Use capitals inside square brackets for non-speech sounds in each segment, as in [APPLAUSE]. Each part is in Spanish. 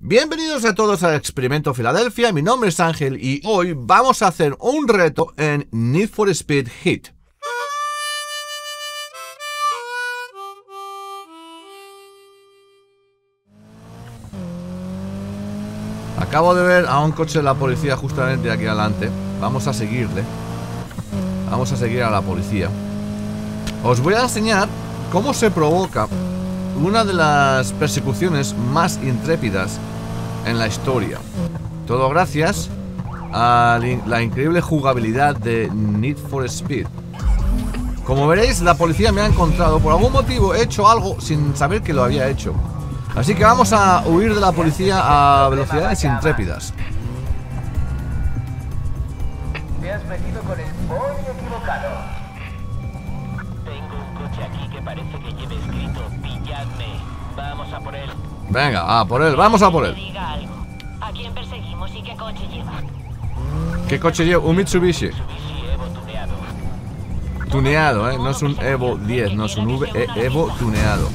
Bienvenidos a todos al Experimento Filadelfia, mi nombre es Ángel y hoy vamos a hacer un reto en Need for Speed Heat. Acabo de ver a un coche de la policía justamente aquí adelante. Vamos a seguirle. Vamos a seguir a la policía. Os voy a enseñar cómo se provoca una de las persecuciones más intrépidas en la historia. Todo gracias a la increíble jugabilidad de Need for Speed. Como veréis, la policía me ha encontrado. Por algún motivo he hecho algo sin saber que lo había hecho. Así que vamos a huir de la policía a velocidades intrépidas. Te has metido con el equivocado. Tengo un coche aquí que parece Vamos a por él. Venga, a por él, vamos a por él. diga algo. ¿A quién perseguimos y qué coche lleva? ¿Qué coche lleva? Un Mitsubishi. Tuneado. ¿eh? No es un Evo 10, no es un V eh, Evo tuneado.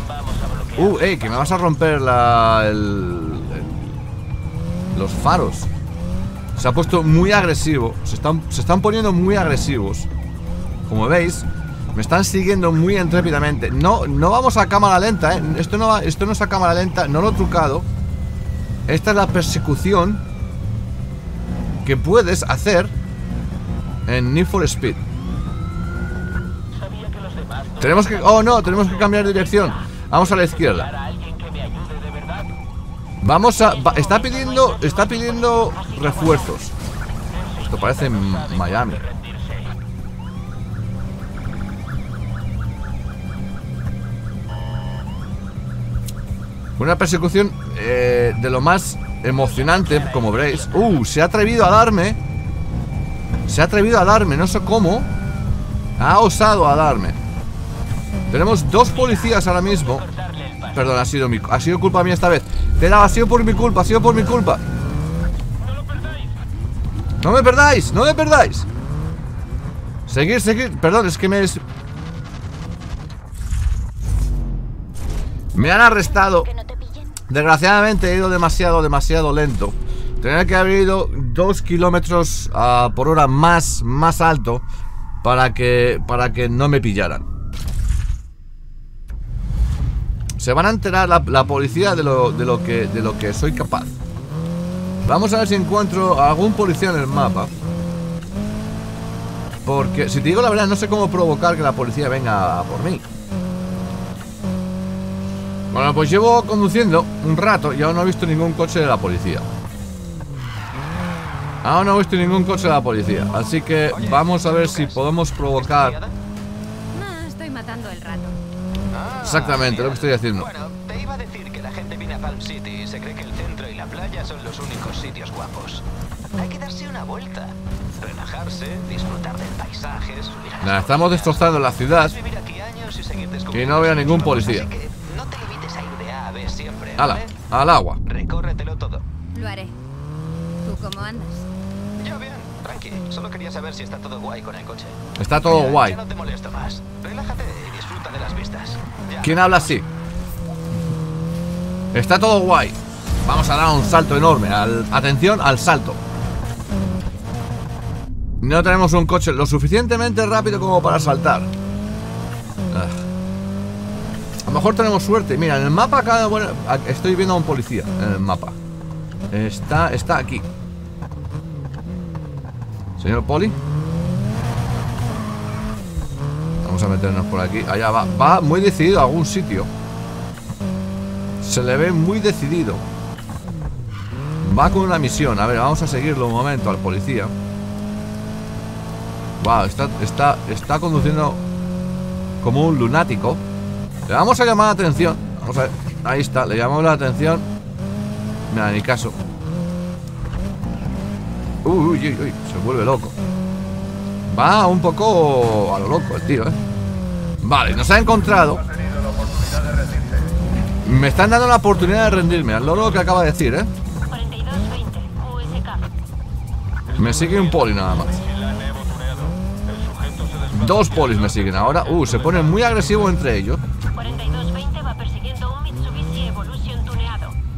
Uh, que me vas a romper la... el- el- los faros. Se ha puesto muy agresivo. Se están, se están poniendo muy agresivos. Como veis, me están siguiendo muy intrépidamente. No, no vamos a cámara lenta, ¿eh? Esto no, esto no es a cámara lenta, no lo he trucado. Esta es la persecución que puedes hacer en Need for Speed. Tenemos que... Oh, no, tenemos que cambiar de dirección. Vamos a la izquierda. Vamos a... está pidiendo... Está pidiendo refuerzos. Esto parece Miami. Una persecución eh, de lo más emocionante, como veréis. Uh, se ha atrevido a darme. Se ha atrevido a darme, no sé cómo. Ha osado a darme. Tenemos dos policías ahora mismo. Perdón, ha sido mi, ha sido culpa mía esta vez. Pero ha sido por mi culpa, ha sido por mi culpa. No me perdáis, no me perdáis. Seguir, seguir. Perdón, es que me es- me han arrestado. Desgraciadamente he ido demasiado, demasiado lento. Tenía que haber ido dos kilómetros ah, por hora más, más alto para que, para que no me pillaran. Se van a enterar la, policía de lo, de, lo que, de lo que soy capaz. Vamos a ver si encuentro a algún policía en el mapa. Porque, si te digo la verdad, no sé cómo provocar que la policía venga por mí. Bueno, pues llevo conduciendo un rato y aún no he visto ningún coche de la policía. Aún no he visto ningún coche de la policía. Así que vamos a ver si podemos provocar No, estoy matando el rato. exactamente lo que estoy haciendo. Bueno, te iba a decir que la gente viene a Palm City y se cree que el centro y la playa son los únicos sitios guapos. Hay que darse una vuelta, relajarse, disfrutar del paisaje, subir a Nada, estamos destrozando la ciudad. y no veo ningún policía. ¡Hala! ¡Al agua! Recórretelo todo. Lo haré. ¿Tú cómo andas? Yo bien, tranqui. Solo quería saber si está todo guay con el coche. Está todo Mira, guay. Ya no te molesto más. Relájate y disfruta de las vistas. Ya. ¿Quién habla así? Está todo guay. Vamos a dar un salto enorme. Al- atención al salto. No tenemos un coche lo suficientemente rápido como para saltar. Mejor tenemos suerte. Mira, en el mapa acá bueno, estoy viendo a un policía en el mapa. Está, está aquí. Señor Poli. Vamos a meternos por aquí. Allá va. Va muy decidido a algún sitio. Se le ve muy decidido. Va con una misión. A ver, vamos a seguirlo un momento al policía. Wow, está, está, está conduciendo como un lunático. Le vamos a llamar la atención. Vamos a ver. Ahí está, le llamamos la atención. Mira, ni caso. Uy, uy, uy, uy, se vuelve loco. Va un poco a lo loco el tío, ¿eh? Vale, nos ha encontrado. Me están dando la oportunidad de rendirme. Al loro que acaba de decir, ¿eh? 4220, USK. Me sigue un poli nada más. Dos polis me siguen ahora. Uh, se ponen muy agresivos entre ellos.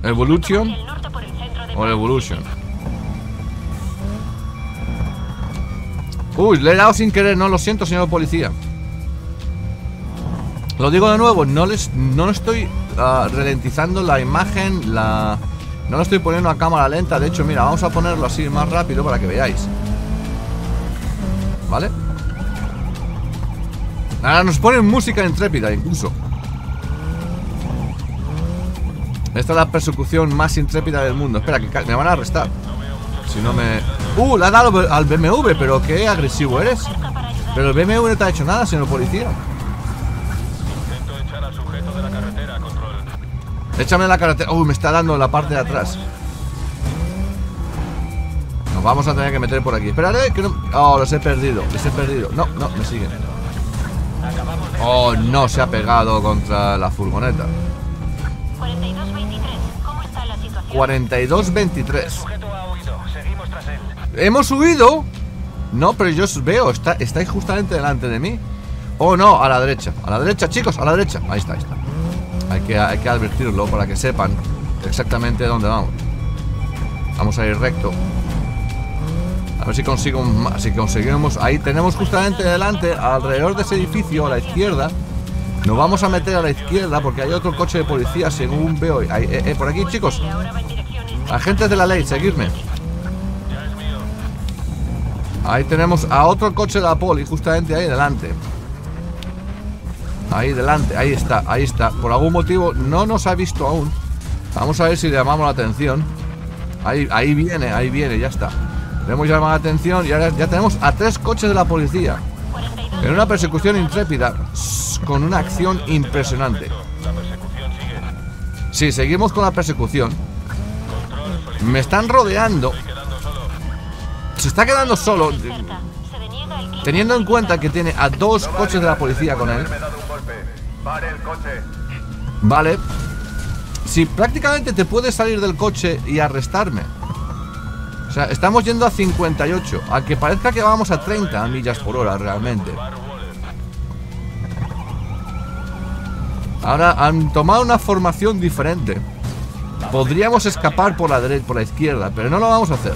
Evolution O Evolution. Uy, le he dado sin querer, no lo siento, señor policía. Lo digo de nuevo, no les no estoy ah, ralentizando la imagen, la no lo estoy poniendo a cámara lenta, de hecho, mira, vamos a ponerlo así más rápido para que veáis. ¿Vale? Ahora nos ponen música intrépida incluso. Esta es la persecución más intrépida del mundo. Espera, que me van a arrestar. Si no me... ¡Uh! Le ha dado al BMW, pero qué agresivo eres. Pero el BMW no te ha hecho nada, señor policía. Échame en la carretera. Uy, me está dando la parte de atrás. Nos vamos a tener que meter por aquí. Espérate, que no. Oh, los he perdido. Les he perdido. No, no, me siguen. Oh, no, se ha pegado contra la furgoneta. 42-23. Sujeto ha huido. Seguimos tras él. ¿Hemos huido? No, pero yo os veo. Está, estáis justamente delante de mí. Oh, no, a la derecha. A la derecha, chicos, a la derecha. Ahí está, ahí está. Hay que, hay que advertirlo para que sepan exactamente dónde vamos. Vamos a ir recto. A ver si consigo. Si conseguimos. Ahí tenemos justamente delante, alrededor de ese edificio, a la izquierda. Nos vamos a meter a la izquierda porque hay otro coche de policía, según veo. Ahí, eh, eh, por aquí, chicos. Agentes de la ley, seguidme. Ahí tenemos a otro coche de la poli, justamente ahí delante. Ahí delante, ahí está, ahí está. Por algún motivo no nos ha visto aún. Vamos a ver si le llamamos la atención. Ahí, ahí viene, ahí viene, ya está. Le hemos llamado la atención y ahora ya tenemos a tres coches de la policía. 42. En una persecución intrépida, con una acción impresionante. Sigue. Sí, seguimos con la persecución. Me están rodeando. Se está quedando solo. Teniendo en cuenta que tiene a dos coches de la policía con él, vale. Si prácticamente te puedes salir del coche y arrestarme. O sea, estamos yendo a 58, a que parezca que vamos a 30 millas por hora realmente. Ahora han tomado una formación diferente. Podríamos escapar por la derecha, por la izquierda, pero no lo vamos a hacer.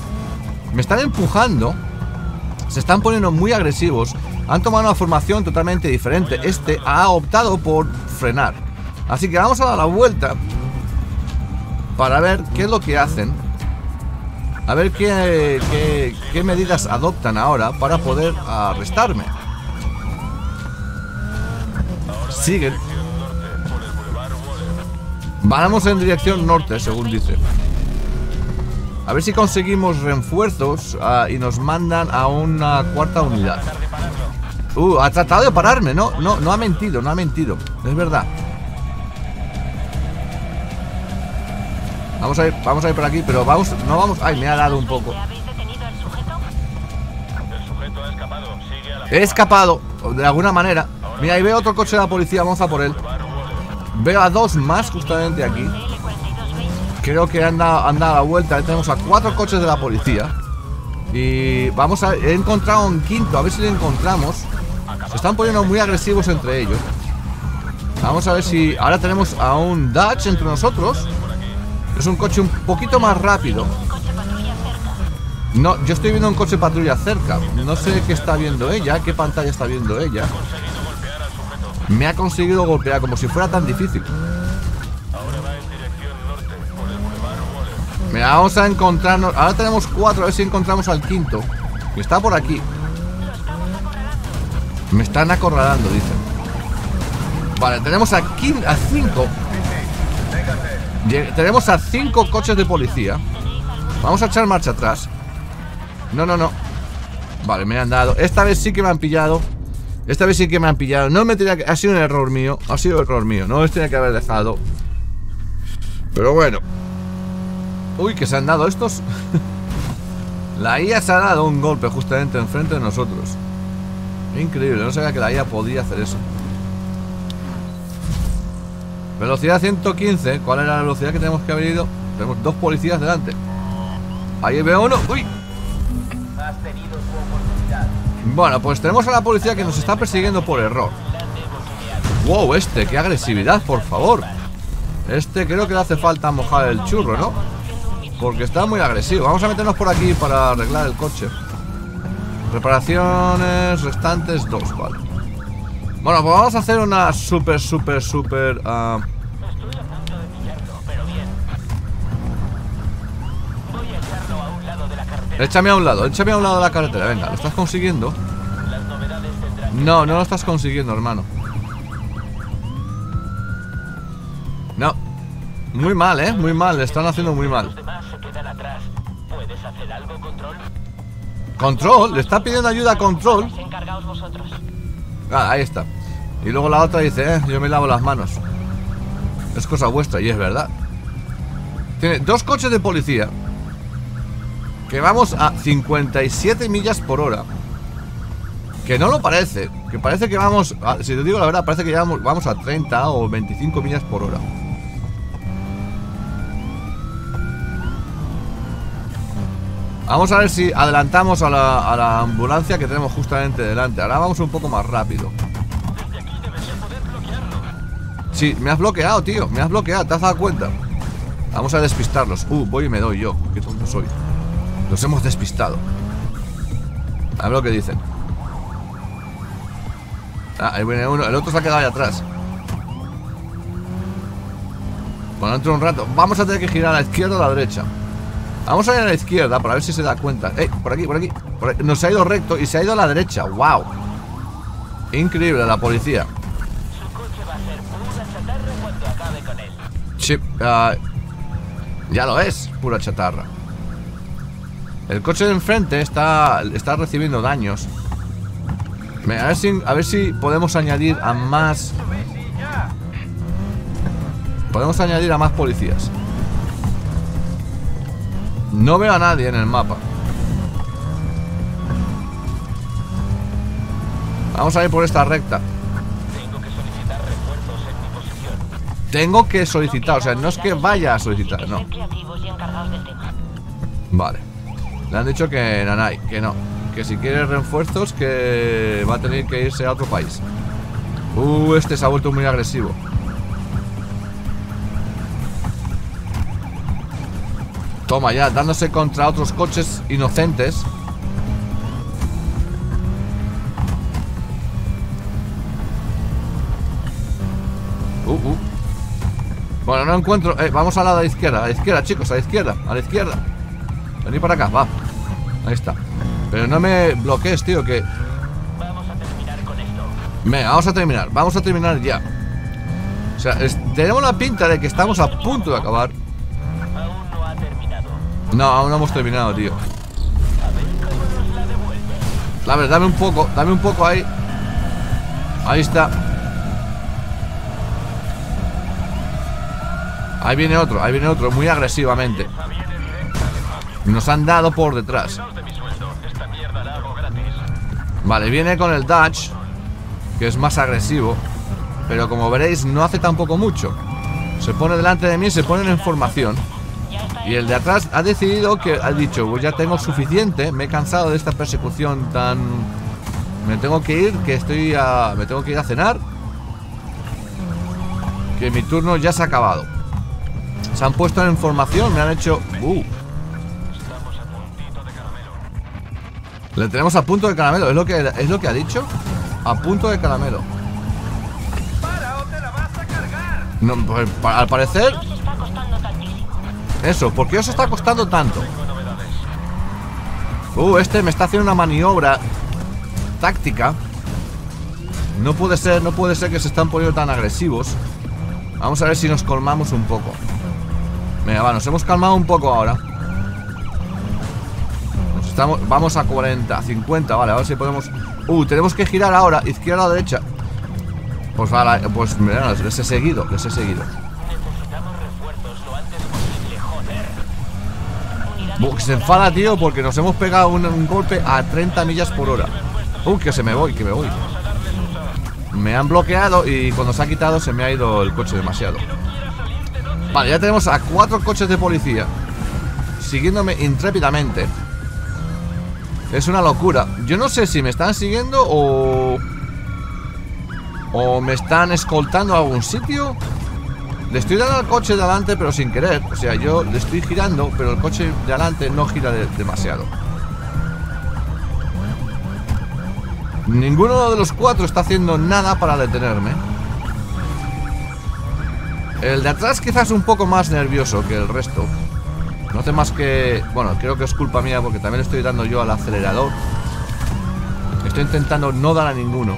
Me están empujando. Se están poniendo muy agresivos. Han tomado una formación totalmente diferente. Este ha optado por frenar. Así que vamos a dar la vuelta para ver qué es lo que hacen. A ver qué, qué, qué medidas adoptan ahora para poder arrestarme. Siguen. Vamos en dirección norte, según dice. A ver si conseguimos refuerzos ah, y nos mandan a una cuarta unidad. Uh, ha tratado de pararme, no, no, no ha mentido, no ha mentido. Es verdad. Vamos a ir, vamos a ir por aquí, pero vamos, no vamos. Ay, me ha dado un poco. He escapado, de alguna manera. Mira, ahí veo otro coche de la policía, vamos a por él. Veo a dos más justamente aquí. L4220. Creo que han dado, han dado la vuelta. Ahí tenemos a cuatro coches de la policía. Y vamos a. He encontrado un quinto, a ver si lo encontramos. Se están poniendo muy agresivos entre ellos. Vamos a ver si. Ahora tenemos a un Dutch entre nosotros. Es un coche un poquito más rápido. No, yo estoy viendo un coche patrulla cerca. No sé qué está viendo ella, qué pantalla está viendo ella. Me ha conseguido golpear como si fuera tan difícil. Mira, vamos a encontrarnos. Ahora tenemos cuatro, a ver si encontramos al quinto. Que está por aquí. Me están acorralando, dicen. Vale, tenemos a, quin- a cinco. Tenemos a cinco coches de policía. Vamos a echar marcha atrás. No, no, no. Vale, me han dado. Esta vez sí que me han pillado. Esta vez sí que me han pillado. No me tenía que. Ha sido un error mío. Ha sido error mío. No les tenía que haber dejado. Pero bueno. Uy, que se han dado estos. [LAUGHS] la IA se ha dado un golpe justamente enfrente de nosotros. Increíble, no sabía que la IA podía hacer eso. Velocidad 115. ¿Cuál era la velocidad que tenemos que haber ido? Tenemos dos policías delante. Ahí veo uno. ¡Uy! Has tenido tu oportunidad. Bueno, pues tenemos a la policía que nos está persiguiendo por error. Wow, este, qué agresividad, por favor. Este creo que le hace falta mojar el churro, ¿no? Porque está muy agresivo. Vamos a meternos por aquí para arreglar el coche. Reparaciones restantes, dos, vale. Bueno, pues vamos a hacer una super, super, super... ah, échame a un lado, échame a un lado la carretera. Venga, ¿lo estás consiguiendo? No, no lo estás consiguiendo, hermano. No. Muy mal, ¿eh? Muy mal, le están haciendo muy mal. Los demás se quedan atrás. ¿Puedes hacer algo, Control? Le está pidiendo ayuda a Control. Ah, ahí está. Y luego la otra dice, eh, yo me lavo las manos. Es cosa vuestra, y es verdad. Tiene dos coches de policía. Que vamos a 57 millas por hora. Que no lo parece. Que parece que vamos, si te digo la verdad, parece que ya vamos, vamos a 30 o 25 millas por hora. Vamos a ver si adelantamos a la, a la ambulancia que tenemos justamente delante. Ahora vamos un poco más rápido. Sí, me has bloqueado, tío. Me has bloqueado, ¿te has dado cuenta? Vamos a despistarlos. Uh, voy y me doy yo. Qué tonto soy. Los hemos despistado. A ver lo que dicen. Ah, ahí viene uno. El otro se ha quedado ahí atrás. Bueno, dentro de un rato. Vamos a tener que girar a la izquierda o a la derecha. Vamos a ir a la izquierda para ver si se da cuenta. ¡Eh! Por aquí, por aquí. Nos ha ido recto y se ha ido a la derecha. ¡Wow! Increíble la policía. Sí, ah, ya lo es, pura chatarra. El coche de enfrente está, está recibiendo daños. A ver, si, a ver si podemos añadir a más... Podemos añadir a más policías. No veo a nadie en el mapa. Vamos a ir por esta recta. Tengo que solicitar refuerzos en mi posición. Tengo que solicitar, o sea, no es que vaya a solicitar, no. Vale. Le han dicho que Nanai, que no. Que si quiere refuerzos, que va a tener que irse a otro país. Uh, este se ha vuelto muy agresivo. Toma ya, dándose contra otros coches inocentes. Uh, uh. Bueno, no encuentro. Eh, vamos a la la izquierda, a la izquierda, chicos, a la izquierda, a la izquierda. Vení para acá, va. Ahí está. Pero no me bloquees, tío, que. Vamos a terminar con esto. Venga, vamos a terminar, vamos a terminar ya. O sea, es- tenemos la pinta de que estamos a punto de acabar. Aún no ha terminado. No, aún no hemos terminado, tío. Ver. A ver, dame un poco, dame un poco ahí. Ahí está. Ahí viene otro, ahí viene otro, muy agresivamente. Nos han dado por detrás. Vale, viene con el Dutch, que es más agresivo. Pero como veréis, no hace tampoco mucho. Se pone delante de mí, se pone en formación. Y el de atrás ha decidido que ha dicho, pues ya tengo suficiente, me he cansado de esta persecución tan... Me tengo que ir, que estoy a... Me tengo que ir a cenar. Que mi turno ya se ha acabado. Se han puesto en formación, me han hecho... Uh, le tenemos a punto de caramelo, ¿es lo que, es lo que ha dicho? A punto de caramelo. ¡Para te la vas a al parecer, eso, ¿por qué os está costando tanto? Uh, este me está haciendo una maniobra táctica. No puede ser, no puede ser que se están poniendo tan agresivos. Vamos a ver si nos colmamos un poco. Venga, va, nos hemos calmado un poco ahora. Estamos, vamos a 40, 50, vale, a ver si podemos... Uh, tenemos que girar ahora, izquierda o derecha. Pues vale, pues mira, les he seguido, les he seguido. Que se enfada, tío, porque nos hemos pegado un, un golpe a 30 millas por hora. Uh, que se me voy, que me voy. Me han bloqueado y cuando se ha quitado se me ha ido el coche demasiado. Vale, ya tenemos a cuatro coches de policía siguiéndome intrépidamente. Es una locura. Yo no sé si me están siguiendo o... O me están escoltando a algún sitio. Le estoy dando al coche de adelante, pero sin querer. O sea, yo le estoy girando, pero el coche de adelante no gira de- demasiado. Ninguno de los cuatro está haciendo nada para detenerme. El de atrás quizás un poco más nervioso que el resto. No hace más que... Bueno, creo que es culpa mía porque también estoy dando yo al acelerador. Estoy intentando no dar a ninguno.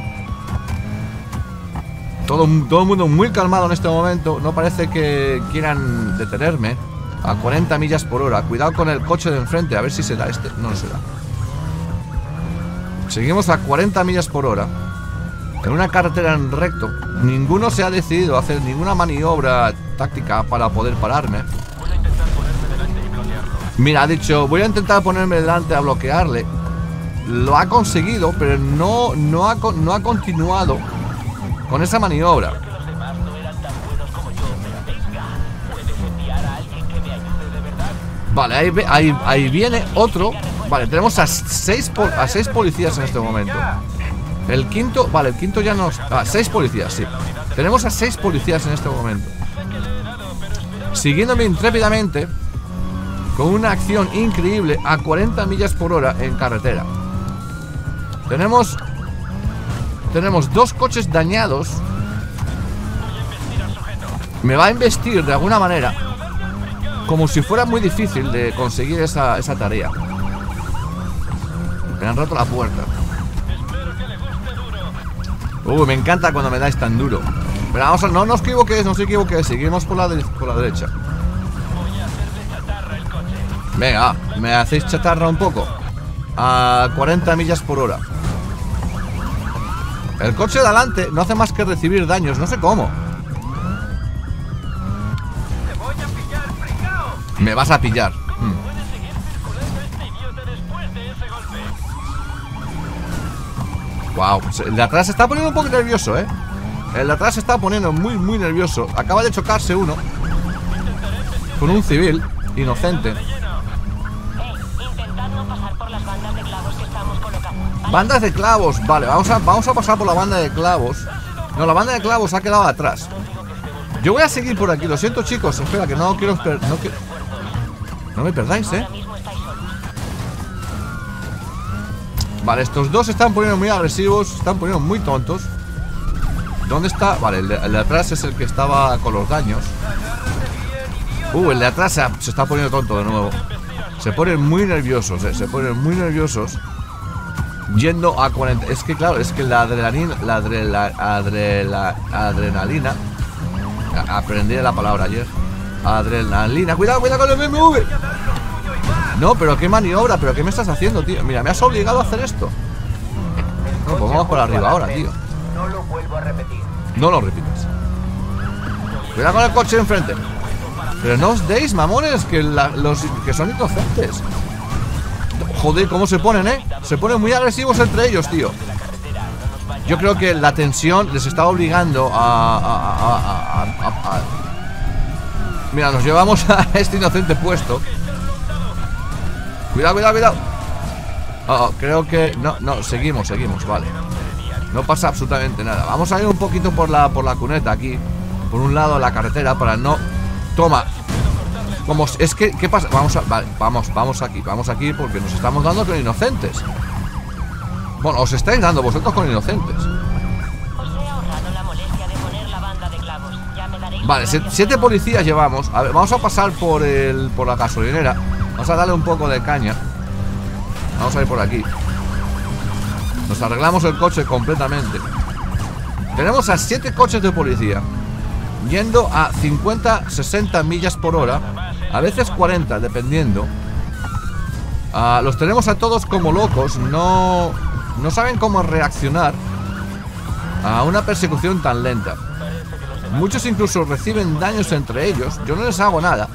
Todo, todo el mundo muy calmado en este momento. No parece que quieran detenerme. A 40 millas por hora. Cuidado con el coche de enfrente. A ver si se da este. No, no se da. Seguimos a 40 millas por hora. En una carretera en recto. Ninguno se ha decidido a hacer ninguna maniobra táctica para poder pararme. Mira, ha dicho, voy a intentar ponerme delante a bloquearle. Lo ha conseguido, pero no, no, ha, no ha continuado con esa maniobra. Vale, ahí, viene otro. Vale, tenemos a seis, a seis policías en este momento. El quinto, vale, el quinto ya nos... Ah, seis policías, sí. Tenemos a seis policías en este momento. Siguiéndome intrépidamente con una acción increíble a 40 millas por hora en carretera. Tenemos... Tenemos dos coches dañados. Me va a investir de alguna manera como si fuera muy difícil de conseguir esa, esa tarea. Me han roto la puerta. Uy, me encanta cuando me dais tan duro. Vamos a, no nos equivoquéis, no os equivoquéis. Seguimos por la, por la derecha. Venga, me hacéis chatarra un poco. A 40 millas por hora. El coche de adelante no hace más que recibir daños, no sé cómo. Me vas a pillar. Wow, el de atrás se está poniendo un poco nervioso, ¿eh? El de atrás se está poniendo muy, muy nervioso. Acaba de chocarse uno con un civil inocente. Bandas de clavos, vale, vamos a, vamos a pasar por la banda de clavos. No, la banda de clavos ha quedado atrás. Yo voy a seguir por aquí, lo siento chicos, espera, que no quiero... No, no me perdáis, ¿eh? Vale, estos dos se están poniendo muy agresivos, se están poniendo muy tontos. ¿Dónde está? Vale, el de, el de atrás es el que estaba con los daños. Uh, el de atrás se, se está poniendo tonto de nuevo. Se ponen muy nerviosos, eh, se ponen muy nerviosos. Yendo a 40. Es que claro, es que la adrenalina. La, adrela- adrenalina. Aprendí la palabra ayer. Adrenalina. Cuidado, cuidado con el BMW. No, pero qué maniobra, pero qué me estás haciendo, tío. Mira, me has obligado a hacer esto. No, pues vamos por arriba ahora, tío. No lo vuelvo a repetir. No lo repitas. Cuidado con el coche enfrente. Pero no os deis, mamones, que la- los que son inocentes. Joder, cómo se ponen, ¿eh? Se ponen muy agresivos entre ellos, tío. Yo creo que la tensión les está obligando a... a- Mira, nos llevamos [LAUGHS] a este inocente puesto. Cuidado, cuidado, cuidado. Oh, oh, creo que... No, no, seguimos, seguimos, vale. No pasa absolutamente nada. Vamos a ir un poquito por la, por la cuneta aquí. Por un lado la carretera para no... Toma. Como es que, ¿qué pasa? Vamos a, vale, vamos, vamos aquí, vamos aquí porque nos estamos dando con inocentes. Bueno, os estáis dando vosotros con inocentes. Vale, siete policías llevamos. A ver, vamos a pasar por el, por la gasolinera. Vamos a darle un poco de caña. Vamos a ir por aquí. Nos arreglamos el coche completamente. Tenemos a siete coches de policía. Yendo a 50, 60 millas por hora. A veces 40, dependiendo. Ah, los tenemos a todos como locos. No, no saben cómo reaccionar a una persecución tan lenta. Muchos incluso reciben daños entre ellos. Yo no les hago nada.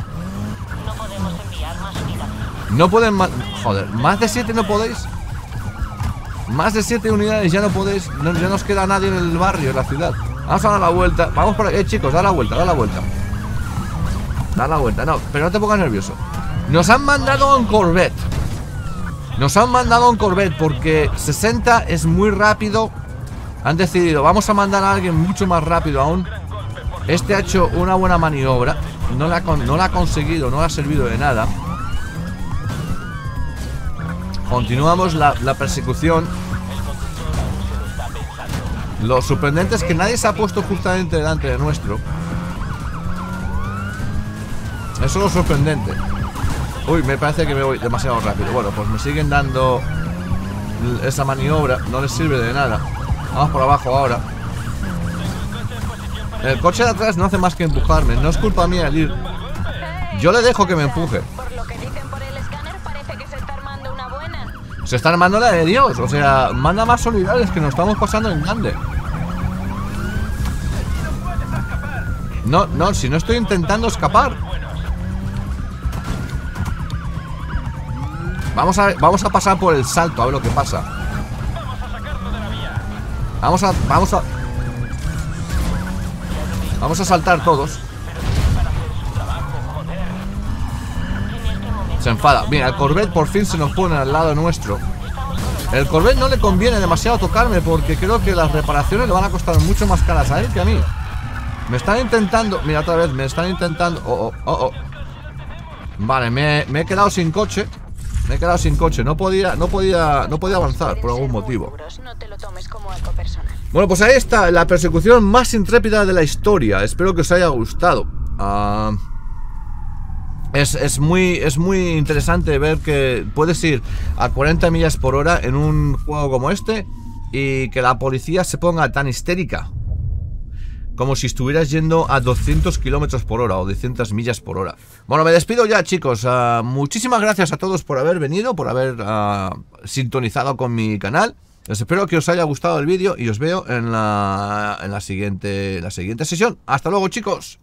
No más pueden... ma- Joder, ¿más de 7 no podéis? Más de 7 unidades ya no podéis. No, ya nos queda nadie en el barrio, en la ciudad. Vamos a dar la vuelta. Vamos por aquí. Eh, chicos, da la vuelta, da la vuelta. Da la vuelta. No, pero no te pongas nervioso. Nos han mandado a un Corvette. Nos han mandado a un Corvette porque 60 es muy rápido. Han decidido, vamos a mandar a alguien mucho más rápido aún. Este ha hecho una buena maniobra. No la, no la ha conseguido, no ha servido de nada. Continuamos la, la persecución. Lo sorprendente es que nadie se ha puesto justamente delante de nuestro. Eso es lo sorprendente. Uy, me parece que me voy demasiado rápido. Bueno, pues me siguen dando esa maniobra. No les sirve de nada. Vamos por abajo ahora. El coche de atrás no hace más que empujarme. No es culpa mía el ir. Yo le dejo que me empuje. Se está armando la de Dios. O sea, manda más solidarios que nos estamos pasando en grande. No, no, si no estoy intentando escapar. Vamos a, vamos a pasar por el salto, a ver lo que pasa. Vamos a, vamos a... Vamos a saltar todos. Se enfada. Mira, el Corvette por fin se nos pone al lado nuestro. El Corvette no le conviene demasiado tocarme porque creo que las reparaciones le van a costar mucho más caras a él que a mí. Me están intentando... Mira, otra vez, me están intentando... Oh, oh, oh, oh. Vale, me, me he quedado sin coche. Me he quedado sin coche. No podía, no podía, no podía avanzar por algún motivo. Bueno, pues ahí está la persecución más intrépida de la historia. Espero que os haya gustado. Ah, es muy, es muy interesante ver que puedes ir a 40 millas por hora en un juego como este y que la policía se ponga tan histérica. Como si estuvieras yendo a 200 kilómetros por hora o 200 millas por hora. Bueno, me despido ya, chicos. Ah, muchísimas gracias a todos por haber venido, por haber ah, sintonizado con mi canal. Les espero que os haya gustado el vídeo y os veo en la, en la, siguiente, la siguiente sesión. Hasta luego, chicos.